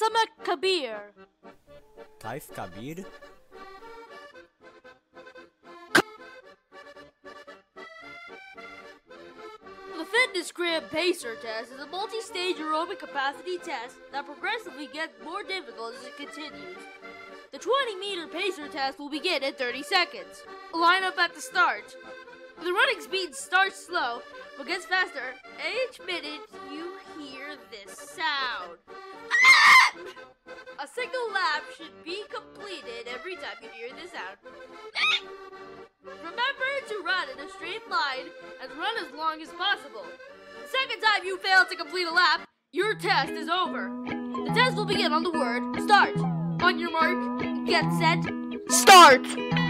Asama Kabir. Taif Kabir? The FitnessGram Pacer test is a multi-stage aerobic capacity test that progressively gets more difficult as it continues. The 20 meter pacer test will begin in 30 seconds. Line up at the start. The running speed starts slow but gets faster. Each minute be completed every time you hear this sound. Remember to run in a straight line and run as long as possible. The second time you fail to complete a lap, your test is over. The test will begin on the word start. On your mark, get set, start!